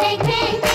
bang, bang.